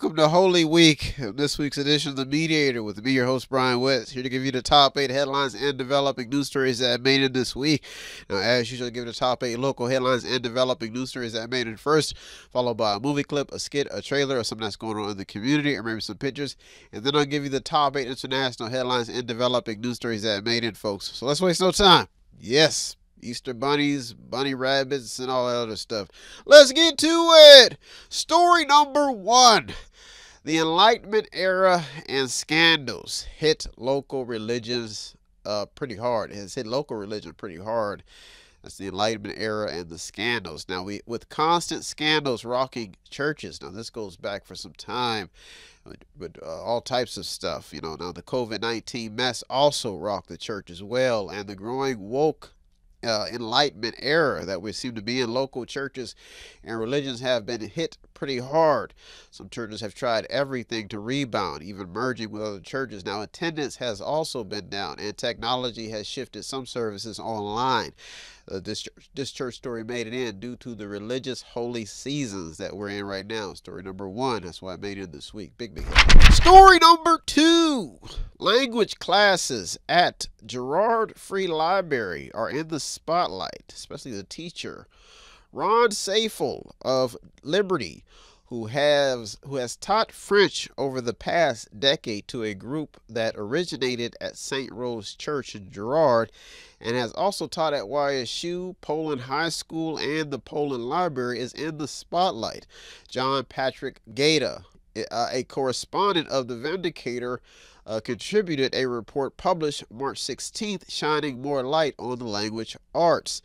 welcome to Holy Week. This week's edition of The Mediator with me, your host Brian West, here to give you the top eight headlines and developing news stories that made it this week. Now, as usual, give you the top eight local headlines and developing news stories that made it first, followed by a movie clip, a skit, a trailer, or something that's going on in the community, or maybe some pictures. And then I'll give you the top eight international headlines and developing news stories that made it, folks. So let's waste no time. Yes, Easter bunnies, bunny rabbits, and all that other stuff. Let's get to it. Story number one The Enlightenment era and scandals hit local religions uh, pretty hard. It has hit local religion pretty hard. That's the Enlightenment era and the scandals. Now, we with constant scandals rocking churches. Now, this goes back for some time with, uh, all types of stuff. You know, now the COVID 19 mess also rocked the church as well, and the growing woke uh, enlightenment era that we seem to be in local churches and religions have been hit pretty hard. Some churches have tried everything to rebound, even merging with other churches. Now, attendance has also been down, and technology has shifted some services online. Uh, this, church, this church story made it in due to the religious holy seasons that we're in right now. Story number one. That's why I made it this week. Big, big. Story number two. Language classes at Girard Free Library are in the spotlight, especially the teacher. Ron Safel of Liberty, who has who has taught French over the past decade to a group that originated at St. Rose Church in Girard and has also taught at YSU, Poland High School, and the Poland Library is in the spotlight. John Patrick Gatta, a correspondent of the Vindicator, uh, contributed a report published March 16th shining more light on the language arts.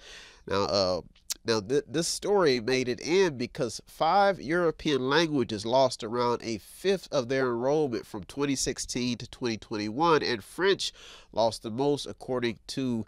Now, uh, now, th- this story made it in because five European languages lost around a fifth of their enrollment from 2016 to 2021, and French lost the most, according to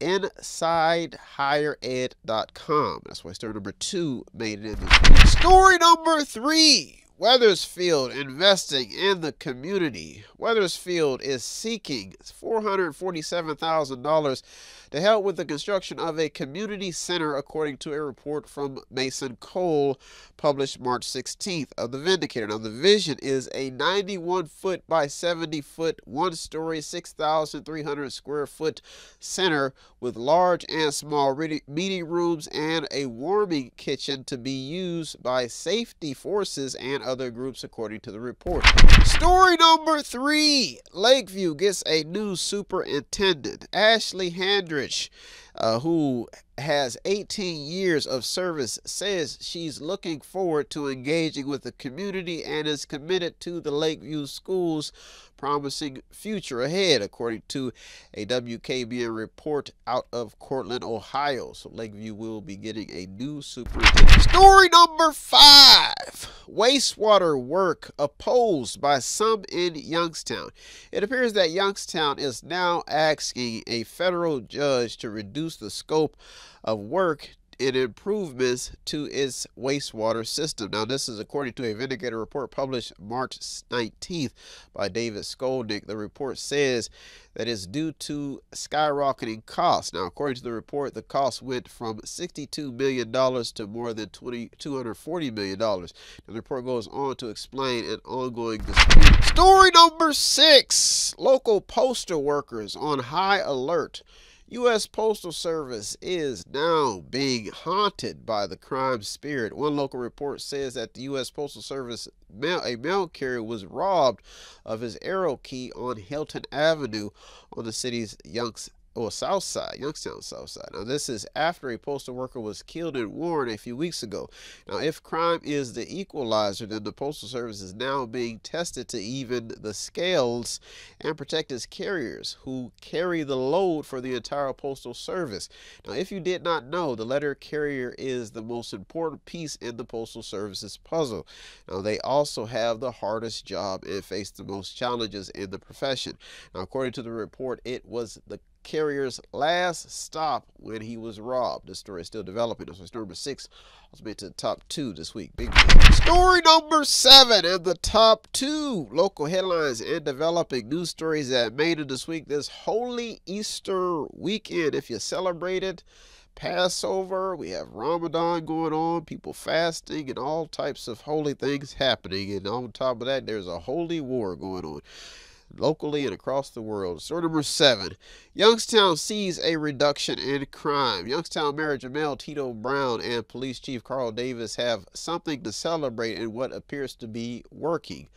InsideHigherEd.com. That's why story number two made it in. Story number three. Weathersfield investing in the community. Weathersfield is seeking $447,000 to help with the construction of a community center, according to a report from Mason Cole, published March 16th of the Vindicator. Now, the vision is a 91 foot by 70 foot, one story, 6,300 square foot center with large and small meeting rooms and a warming kitchen to be used by safety forces and other groups, according to the report. Story number three Lakeview gets a new superintendent, Ashley Handrich, uh, who has 18 years of service, says she's looking forward to engaging with the community and is committed to the Lakeview schools, promising future ahead, according to a WKBN report out of Cortland, Ohio. So Lakeview will be getting a new superintendent. Story number five wastewater work opposed by some in Youngstown. It appears that Youngstown is now asking a federal judge to reduce the scope of work and improvements to its wastewater system. Now, this is according to a Vindicator report published March 19th by David Skolnick. The report says that it's due to skyrocketing costs. Now, according to the report, the cost went from $62 million to more than $20, $240 million. The report goes on to explain an ongoing dispute. Story number six local postal workers on high alert. U.S. Postal Service is now being haunted by the crime spirit. One local report says that the U.S. Postal Service mail, a mail carrier was robbed of his arrow key on Hilton Avenue on the city's Youngs Oh, or South Side, Youngstown South Side. Now, this is after a postal worker was killed in Warren a few weeks ago. Now, if crime is the equalizer, then the Postal Service is now being tested to even the scales and protect its carriers who carry the load for the entire Postal Service. Now, if you did not know, the letter carrier is the most important piece in the Postal Service's puzzle. Now, they also have the hardest job and face the most challenges in the profession. Now, according to the report, it was the carrier's last stop when he was robbed. The story is still developing. This was number six. Let's made to the top two this week. Big story number seven in the top two local headlines and developing news stories that made it this week. This holy Easter weekend. If you celebrated Passover, we have Ramadan going on, people fasting, and all types of holy things happening. And on top of that, there's a holy war going on locally and across the world. Story number seven Youngstown sees a reduction in crime. Youngstown Mayor Jamel Tito Brown and Police Chief Carl Davis have something to celebrate in what appears to be working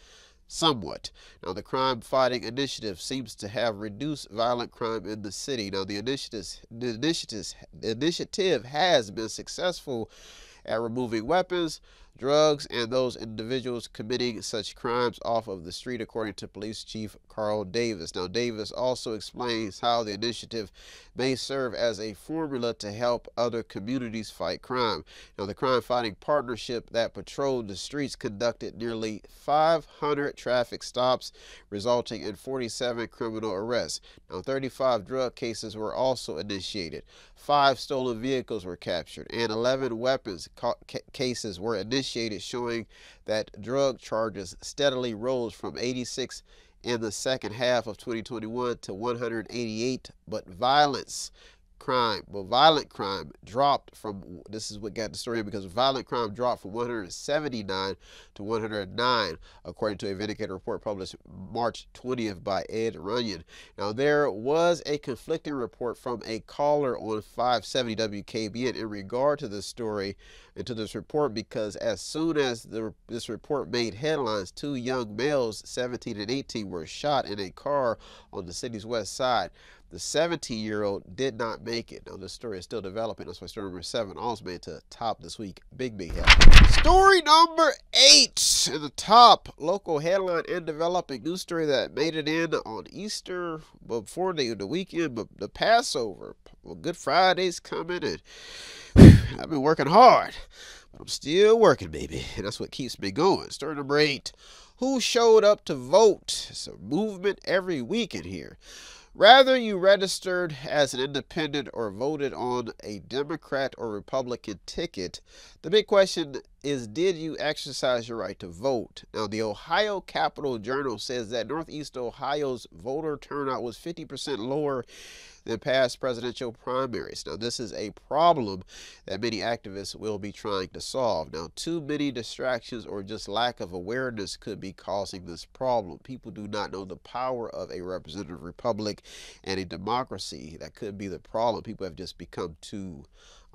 somewhat. Now, the crime fighting initiative seems to have reduced violent crime in the city. Now, the the initiative has been successful at removing weapons, drugs, and those individuals committing such crimes off of the street, according to Police Chief Carl Davis. Now, Davis also explains how the initiative may serve as a formula to help other communities fight crime. Now, the crime fighting partnership that patrolled the streets conducted nearly 500 traffic stops, resulting in 47 criminal arrests. Now, 35 drug cases were also initiated, five stolen vehicles were captured, and 11 weapons cases were initiated, showing that drug charges steadily rose from 86 in the second half of 2021 to 188, but violence crime, well, violent crime dropped from this is what got the story because violent crime dropped from 179 to 109, according to a Vindicator report published March 20th by Ed Runyon. Now, there was a conflicting report from a caller on 570 WKBN in regard to this story and to this report because as soon as the, this report made headlines, two young males, 17 and 18, were shot in a car on the city's west side. The 17 year old did not make it. Now, this story is still developing. That's why story number seven also made to top this week. Big, big headline. Story number eight in the top local headline and developing news story that made it in on Easter before the, the weekend, but the Passover. Well, Good Friday's coming, and I've been working hard, but I'm still working, baby. And that's what keeps me going. Story number eight. Who showed up to vote? It's a movement every week in here. Rather, you registered as an independent or voted on a Democrat or Republican ticket. The big question is Did you exercise your right to vote? Now, the Ohio Capital Journal says that Northeast Ohio's voter turnout was 50% lower than past presidential primaries. Now, this is a problem that many activists will be trying to solve. Now, too many distractions or just lack of awareness could be causing this problem. People do not know the power of a representative republic and a democracy. That could be the problem. People have just become too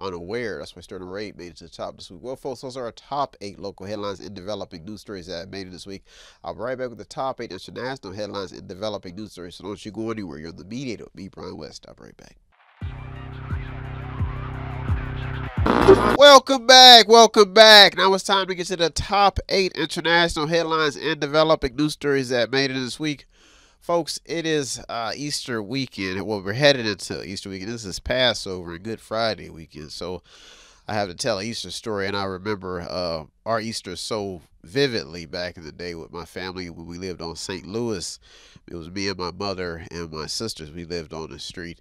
unaware. That's why number eight made it to the top this week. Well, folks, those are our top eight local headlines in developing news stories that I made it this week. I'll be right back with the top eight international headlines in developing news stories. So don't you go anywhere. You're the mediator me, Brian West. I'll be right back. Welcome back, welcome back. Now it's time to get to the top eight international headlines and developing news stories that made it this week. Folks, it is uh, Easter weekend. Well, we're headed into Easter weekend. This is Passover Good Friday weekend. So I have to tell an Easter story. And I remember uh, our Easter so vividly back in the day with my family when we lived on St. Louis. It was me and my mother and my sisters. We lived on the street.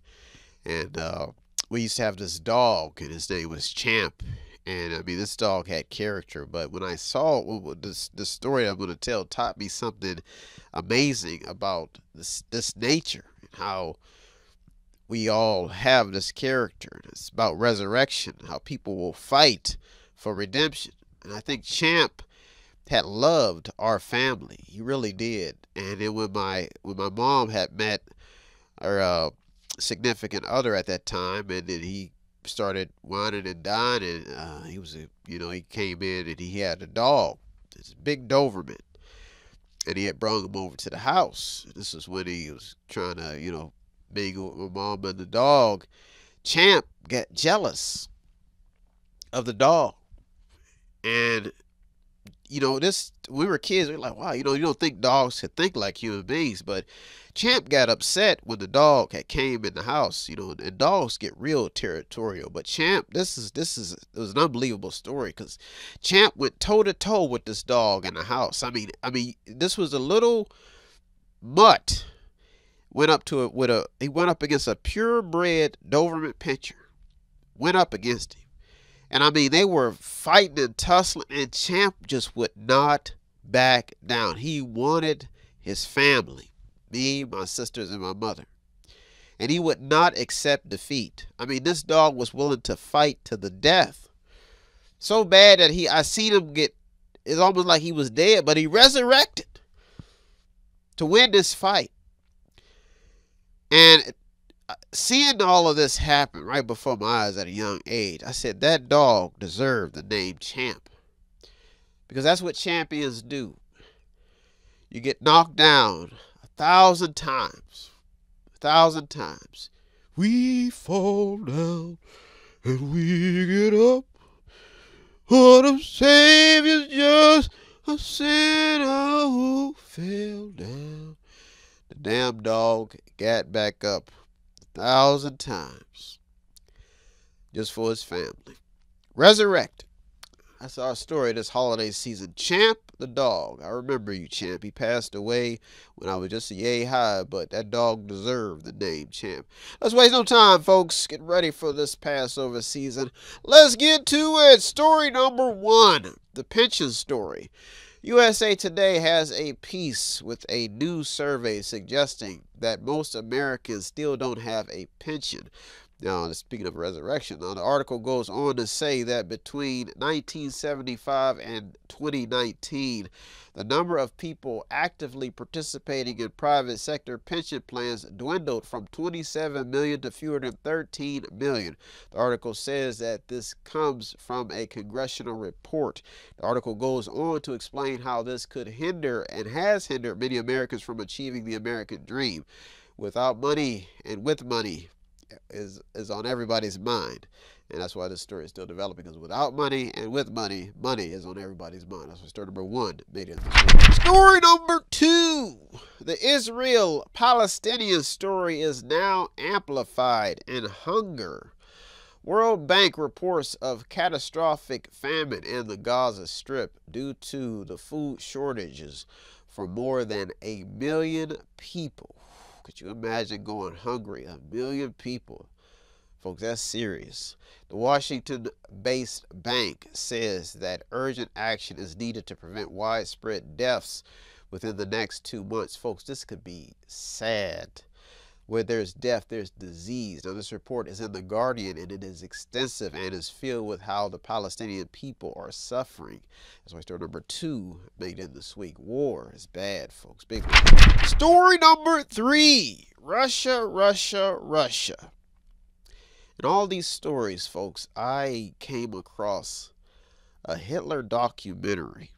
And uh, we used to have this dog, and his name was Champ and I mean this dog had character. But when I saw this the story I'm going to tell taught me something amazing about this this nature and how we all have this character. It's about resurrection, how people will fight for redemption, and I think Champ had loved our family. He really did. And then when my when my mom had met her uh, significant other at that time, and then he started whining and dying, uh, he was a, you know, he came in and he had a dog, this big Doberman, and he had brought him over to the house. This is when he was trying to, you know, mingle with my mom and the dog. Champ got jealous of the dog, and you know, this we were kids, we were like, wow, you know, you don't think dogs could think like human beings, but Champ got upset when the dog had came in the house, you know, and dogs get real territorial. But Champ, this is this is it was an unbelievable story because Champ went toe to toe with this dog in the house. I mean, I mean, this was a little mutt went up to it with a he went up against a purebred Doberman pinscher. Went up against him. And I mean they were fighting and tussling and Champ just would not back down. He wanted his family, me, my sisters, and my mother. And he would not accept defeat. I mean, this dog was willing to fight to the death. So bad that he I seen him get it's almost like he was dead, but he resurrected to win this fight. And seeing all of this happen right before my eyes at a young age, I said that dog deserved the name champ. Because that's what champions do. You get knocked down a thousand times. A thousand times. We fall down and we get up. Oh, what a Savior's just a sinner who fell down. The damn dog got back up thousand times just for his family. Resurrected. That's our story this holiday season. Champ the dog. I remember you, Champ. He passed away when I was just a yay high, but that dog deserved the name Champ. Let's waste no time, folks. Get ready for this Passover season. Let's get to it. Story number one the pension story. USA Today has a piece with a new survey suggesting that most Americans still don't have a pension. Now, speaking of resurrection, now the article goes on to say that between 1975 and 2019, the number of people actively participating in private sector pension plans dwindled from 27 million to fewer than 13 million. The article says that this comes from a congressional report. The article goes on to explain how this could hinder and has hindered many Americans from achieving the American dream. Without money and with money, is is on everybody's mind. And that's why this story is still developing. Because without money and with money, money is on everybody's mind. That's why story number one made it. Story number two. The Israel Palestinian story is now amplified in hunger. World Bank reports of catastrophic famine in the Gaza Strip due to the food shortages for more than a million people. Could you imagine going hungry? A million people. Folks, that's serious. The Washington based bank says that urgent action is needed to prevent widespread deaths within the next two months. Folks, this could be sad. Where there's death, there's disease. Now, this report is in The Guardian and it is extensive and is filled with how the Palestinian people are suffering. That's why story number two made in this week. War is bad, folks. Big one. Story number three Russia, Russia, Russia. In all these stories, folks, I came across a Hitler documentary.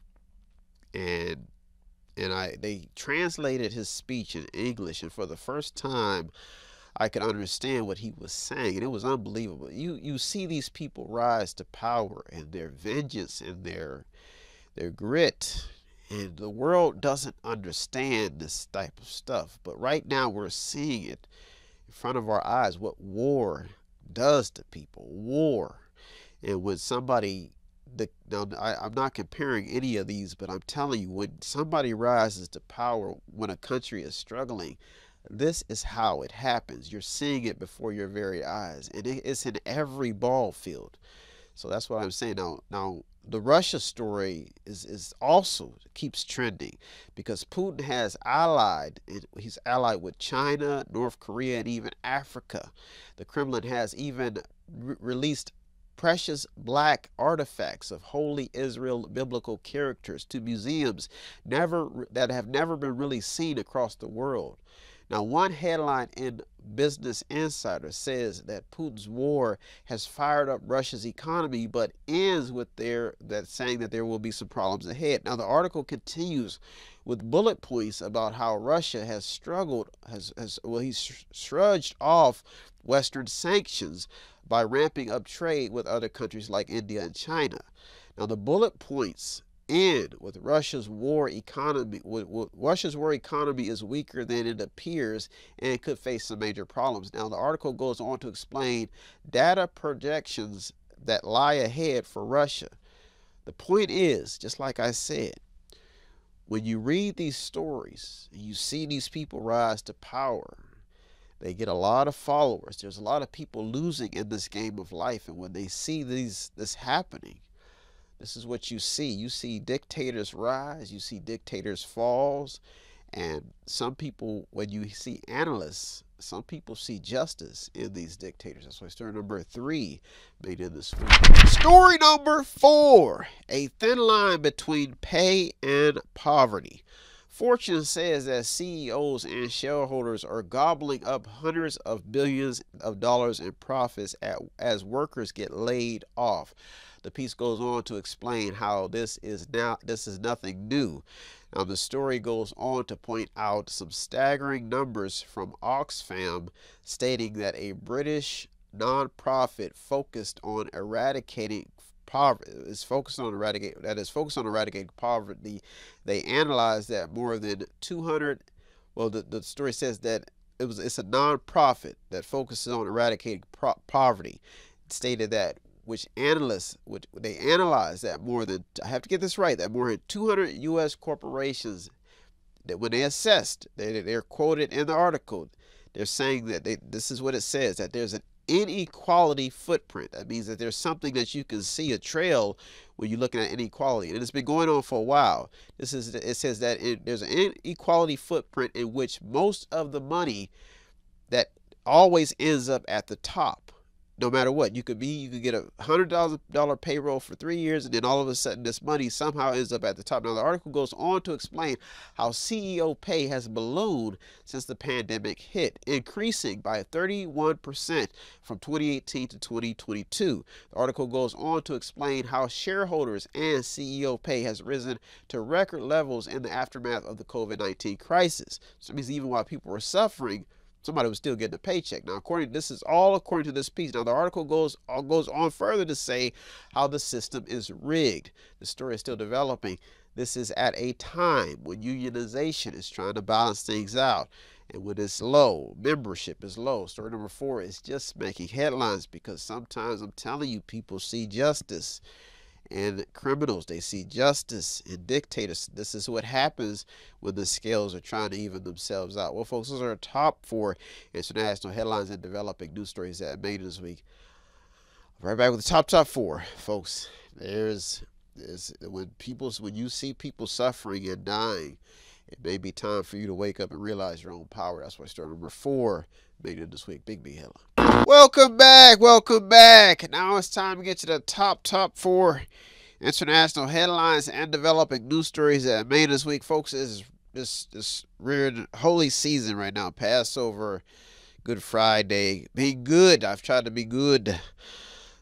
And and I they translated his speech in English, and for the first time, I could understand what he was saying, and it was unbelievable. You you see these people rise to power and their vengeance and their their grit, and the world doesn't understand this type of stuff. But right now, we're seeing it in front of our eyes. What war does to people, war, and when somebody the now I, am not comparing any of these, but I'm telling you, when somebody rises to power, when a country is struggling, this is how it happens. You're seeing it before your very eyes, and it's in every ball field. So that's what I'm saying. Now, now the Russia story is is also keeps trending because Putin has allied. and He's allied with China, North Korea, and even Africa. The Kremlin has even re- released precious black artifacts of holy Israel biblical characters to museums never that have never been really seen across the world. Now, one headline in Business Insider says that Putin's war has fired up Russia's economy, but ends with their that saying that there will be some problems ahead. Now, the article continues with bullet points about how Russia has struggled, has, has well, he's shrugged off Western sanctions by ramping up trade with other countries like India and China. Now, the bullet points end with Russia's war economy. Russia's war economy is weaker than it appears and could face some major problems. Now, the article goes on to explain data projections that lie ahead for Russia. The point is, just like I said, when you read these stories, and you see these people rise to power. They get a lot of followers. There's a lot of people losing in this game of life, and when they see these this happening, this is what you see. You see dictators rise, you see dictators falls, and some people, when you see analysts, some people see justice in these dictators. That's why story number three made in this week. Story number four a thin line between pay and poverty. Fortune says that CEOs and shareholders are gobbling up hundreds of billions of dollars in profits at, as workers get laid off. The piece goes on to explain how this is now this is nothing new. Now, the story goes on to point out some staggering numbers from Oxfam stating that a British nonprofit focused on eradicating poverty is focused on eradicate that is focused on eradicating poverty. They analyzed that more than 200. Well, the, the story says that it was it's a nonprofit that focuses on eradicating pro- poverty. It stated that which analysts which they analyzed that more than I have to get this right that more than 200 U.S. corporations that when they assessed they they're quoted in the article they're saying that they this is what it says that there's an inequality footprint. That means that there's something that you can see a trail when you're looking at inequality and it's been going on for a while. This is it says that there's an inequality footprint in which most of the money that always ends up at the top no matter what. You could be, you could get a hundred thousand dollar payroll for three years, and then all of a sudden this money somehow ends up at the top. Now the article goes on to explain how CEO pay has ballooned since the pandemic hit, increasing by 31% from 2018 to 2022. The article goes on to explain how shareholders and CEO pay has risen to record levels in the aftermath of the COVID-19 crisis. So it means even while people were suffering, somebody was still getting a paycheck. Now, according this is all according to this piece. Now, the article goes uh, goes on further to say how the system is rigged. The story is still developing. This is at a time when unionization is trying to balance things out. And when it's low, membership is low. Story number four is just making headlines because sometimes I'm telling you, people see justice and criminals. They see justice in dictators. This is what happens when the scales are trying to even themselves out. Well, folks, those are our top four international headlines and developing news stories that made this week. Right back with the top top four, folks. There's, there's when people when you see people suffering and dying, it may be time for you to wake up and realize your own power. That's why story number four made it this week. Big B headline. Welcome back. Welcome back. Now it's time to get to the top, top four international headlines and developing news stories that made this week. Folks, this this this weird holy season right now. Passover, Good Friday. Be good. I've tried to be good.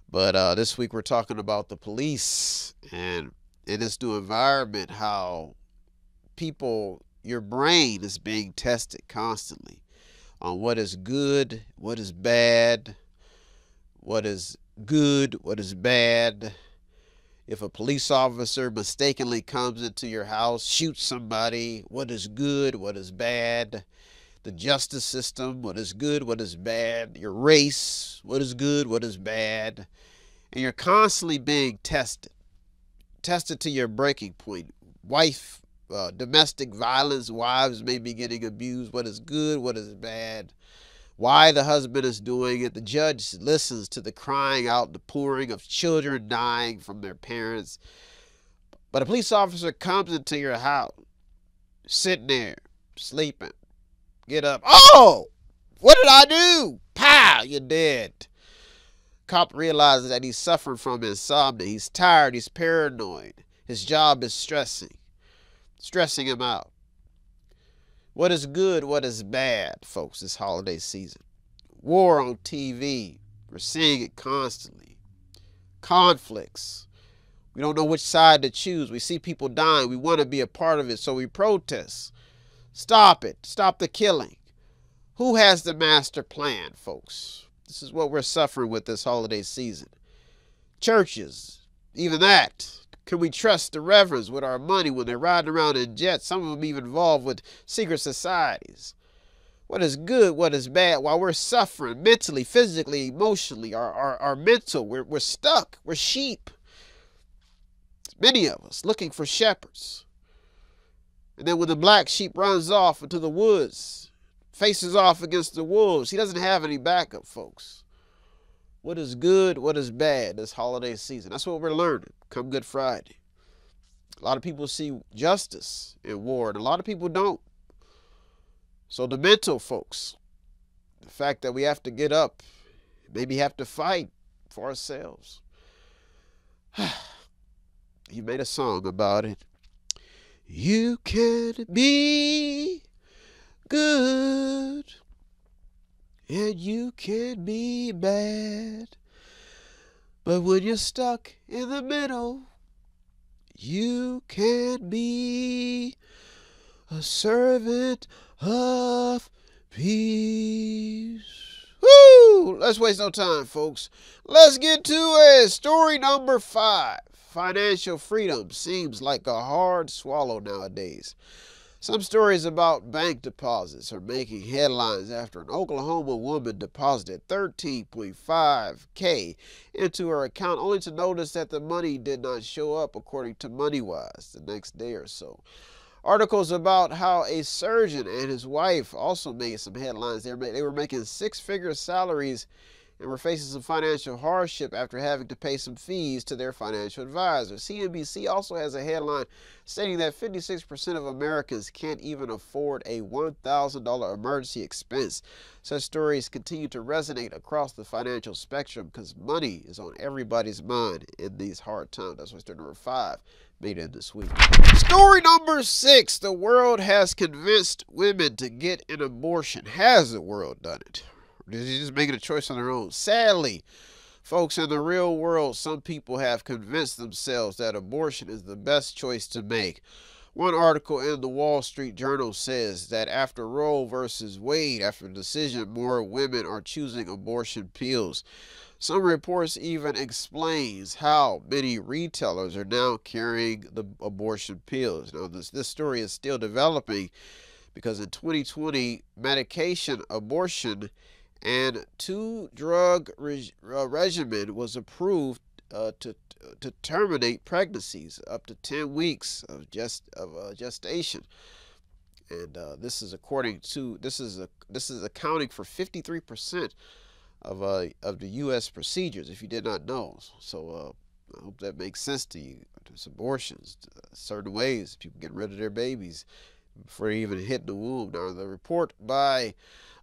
But uh, this week we're talking about the police and in this new environment, how people, your brain is being tested constantly on what is good, what is bad, what is good, what is bad. If a police officer mistakenly comes into your house, shoots somebody, what is good, what is bad? The justice system, what is good, what is bad? Your race, what is good, what is bad? And you're constantly being tested, tested to your breaking point. Wife uh, domestic violence, wives may be getting abused, what is good, what is bad, why the husband is doing it. The judge listens to the crying out, the pouring of children dying from their parents. But a police officer comes into your house, sitting there, sleeping. Get up. Oh, what did I do? Pow, you're dead. Cop realizes that he's suffering from insomnia. He's tired, he's paranoid. His job is stressing stressing him out. What is good, what is bad, folks, this holiday season? War on TV. We're seeing it constantly. Conflicts. We don't know which side to choose. We see people dying. We want to be a part of it, so we protest. Stop it. Stop the killing. Who has the master plan, folks? This is what we're suffering with this holiday season. Churches, even that. Can we trust the reverends with our money when they're riding around in jets? Some of them even involved with secret societies. What is good, what is bad, while we're suffering mentally, physically, emotionally, our, our, our mental, we're, we're stuck, we're sheep. Many of us looking for shepherds. And then when the black sheep runs off into the woods, faces off against the wolves, he doesn't have any backup, folks. What is good, what is bad this holiday season? That's what we're learning come Good Friday. A lot of people see justice in war, and a lot of people don't. So the mental folks, the fact that we have to get up, maybe have to fight for ourselves. he made a song about it. You can be good and you can be bad. But when you're stuck in the middle, you can be a servant of peace. Woo! Let's waste no time, folks. Let's get to it. Story number five. Financial freedom seems like a hard swallow nowadays. Some stories about bank deposits are making headlines after an Oklahoma woman deposited 13.5K into her account only to notice that the money did not show up according to MoneyWise the next day or so. Articles about how a surgeon and his wife also made some headlines. They were making six figure salaries and were facing some financial hardship after having to pay some fees to their financial advisor. CNBC also has a headline stating that 56% of Americans can't even afford a $1,000 emergency expense. Such stories continue to resonate across the financial spectrum because money is on everybody's mind in these hard times. That's why story number five made it this week. Story number six the world has convinced women to get an abortion. Has the world done it? They're just making a choice on their own. Sadly, folks, in the real world, some people have convinced themselves that abortion is the best choice to make. One article in the Wall Street Journal says that after Roe versus Wade, after the decision, more women are choosing abortion pills. Some reports even explains how many retailers are now carrying the abortion pills. Now, this this story is still developing because in 2020, medication abortion and two drug reg- uh, regimen was approved uh, to to terminate pregnancies up to 10 weeks of just of uh, gestation. And uh, this is according to this is a this is accounting for 53% of uh, of the US procedures if you did not know. So uh, I hope that makes sense to you. There's abortions uh, certain ways people get rid of their babies before they even hit the womb. Now the report by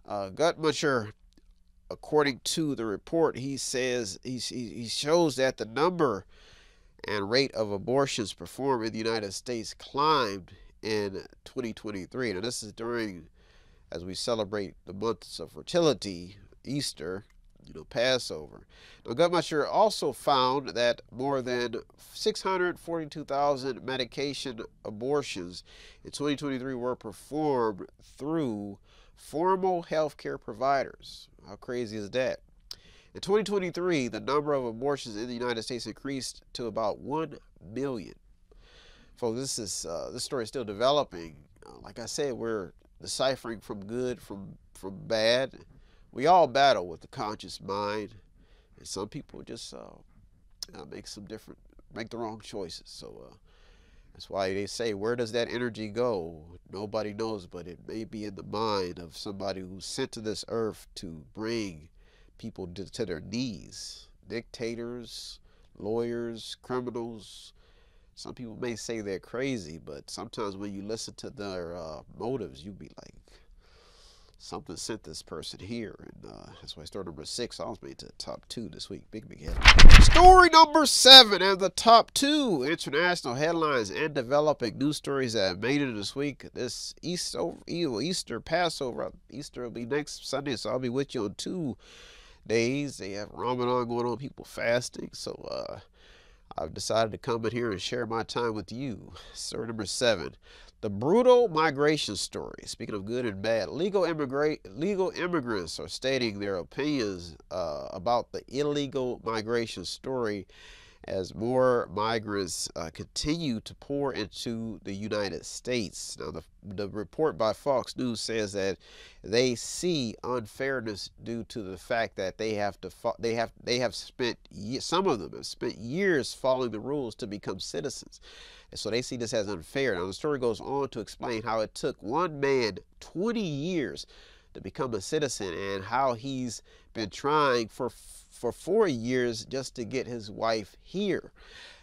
uh, Guttmacher according to the report, he says he, he shows that the number and rate of abortions performed in the United States climbed in 2023. Now, this is during as we celebrate the months of fertility, Easter, you know, Passover. Now, Guttmacher also found that more than 642,000 medication abortions in 2023 were performed through formal healthcare providers. How crazy is that? In 2023, the number of abortions in the United States increased to about 1 million. Folks, this is uh, this story is still developing. Uh, like I said, we're deciphering from good from from bad. We all battle with the conscious mind, and some people just uh, make some different, make the wrong choices. So uh, that's why they say, where does that energy go? Nobody knows, but it may be in the mind of somebody who's sent to this earth to bring people to, to their knees. Dictators, lawyers, criminals. Some people may say they're crazy, but sometimes when you listen to their uh, motives, you be like, something sent this person here. And uh, that's why story number six I was made to the top two this week. Big, big headline. Story number seven and the top two international headlines and developing news stories that made it this week. This Easter, Easter, Passover, Easter will be next Sunday, so I'll be with you on two days. They have Ramadan going on, people fasting. So, uh, I've decided to come in here and share my time with you. Story number seven. The brutal migration story. Speaking of good and bad, legal immigrate legal immigrants are stating their opinions uh, about the illegal migration story as more migrants uh, continue to pour into the United States. Now, the, the report by Fox News says that they see unfairness due to the fact that they have to they have they have spent some of them have spent years following the rules to become citizens. And so they see this as unfair. Now, the story goes on to explain how it took one man 20 years to become a citizen and how he's been trying for for four years just to get his wife here.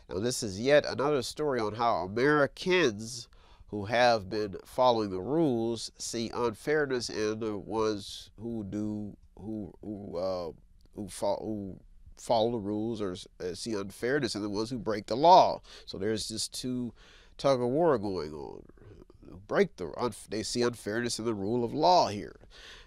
Now, this is yet another story on how Americans who have been following the rules see unfairness in the ones who do who who uh, who, fo- who follow the rules or uh, see unfairness in the ones who break the law. So there's just two tug of war going on. Break the they see unfairness in the rule of law here.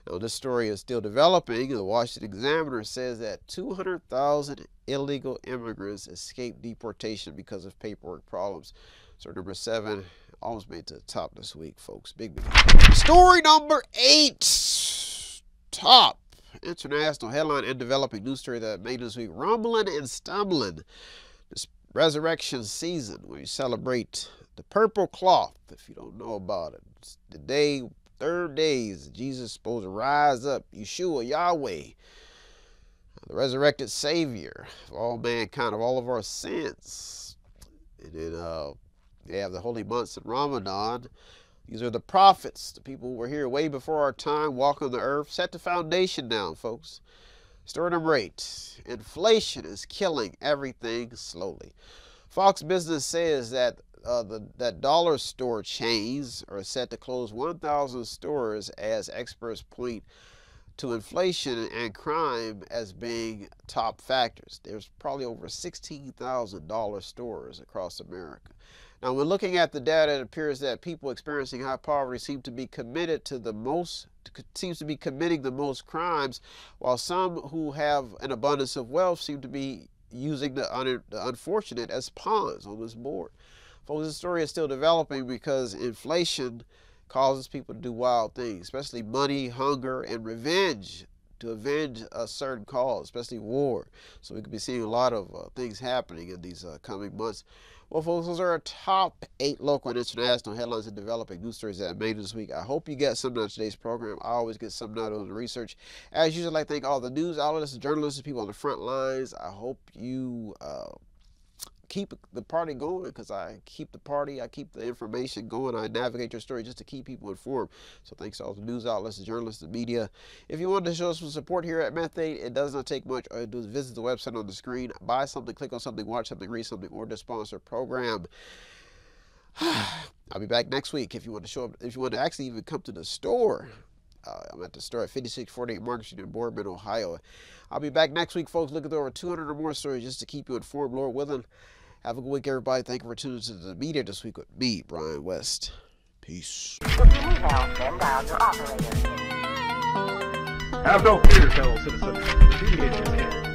Now, this story is still developing. The Washington Examiner says that 200,000 illegal immigrants escaped deportation because of paperwork problems. So, number seven almost made to the top this week, folks. Big, big. Story number eight. Top international headline and developing news story that made this week. Rumbling and stumbling. This resurrection season, we celebrate the purple cloth, if you don't know about it. It's the day third days, Jesus is supposed to rise up, Yeshua, Yahweh, the resurrected Savior of all mankind, of all of our sins. And then uh, they have the holy months in Ramadan. These are the prophets, the people who were here way before our time, walking on the earth. Set the foundation down, folks. Story number eight inflation is killing everything slowly. Fox Business says that uh, the, that dollar store chains are set to close 1,000 stores as experts point to inflation and crime as being top factors. There's probably over 16,000 dollar stores across America. Now, when looking at the data, it appears that people experiencing high poverty seem to be committed to the most seems to be committing the most crimes, while some who have an abundance of wealth seem to be using the, un- the unfortunate as pawns on this board. Folks, this story is still developing because inflation causes people to do wild things, especially money, hunger, and revenge to avenge a certain cause, especially war. So we could be seeing a lot of uh, things happening in these uh, coming months. Well, folks, those are our top eight local and international headlines and developing news stories that I made this week. I hope you got something out of today's program. I always get something out of the research. As usual, I thank all the news outlets, journalists, people on the front lines. I hope you. Uh, keep the party going because I keep the party, I keep the information going, I navigate your story just to keep people informed. So thanks to all the news outlets, the journalists, the media. If you want to show us some support here at Method, it does not take much. All you do is visit the website on the screen, buy something, click on something, watch something, read something, or the sponsor program. I'll be back next week if you want to show up. If you want to actually even come to the store, uh, I'm at the store at 5648 Market Street in Boardman, Ohio. I'll be back next week, folks. looking at over 200 or more stories just to keep you informed. Lord willing. Have a good week, everybody. Thank you for tuning to the media this week with me, Brian West. Peace. Have no fear, fellow citizens. The mediator is here.